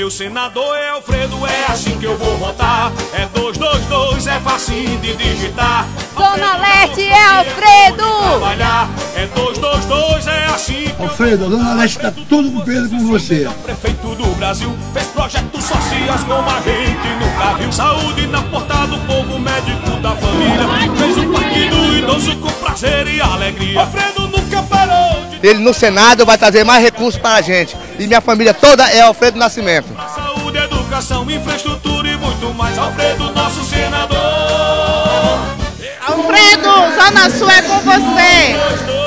meu senador é Alfredo, é assim que eu vou votar. É 222, é facinho de digitar. Dona Leste é Alfredo! Trabalhar é 222, é assim que Alfredo, a Dona Leste tá tudo com Pedro com você. Prefeito do Brasil fez projetos sociais como a gente nunca viu. Saúde na porta do povo, médico da família. Fez um partido idoso com prazer e alegria. Alfredo Ele no Senado vai trazer mais recursos para a gente. E minha família toda é Alfredo Nascimento. Saúde, educação, infraestrutura e muito mais. Alfredo, nosso senador. Alfredo, Zona Sul é com você!